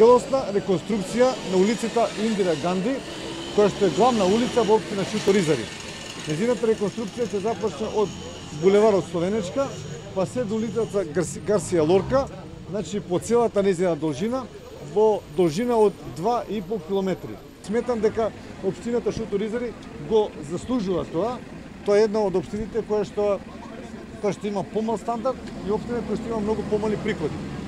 целосна реконструкција на улицата Индира Ганди, која што е главна улица во општина Шуторизари. Незината реконструкција ќе започне од булеварот Словенечка, па се до улицата Гарси, Гарсија Лорка, значи по целата незина должина, во должина од 2,5 километри. Сметам дека општината Шуторизари го заслужува тоа. Тоа е една од општините која што, која што има помал стандард и општина која што има многу помали приходи.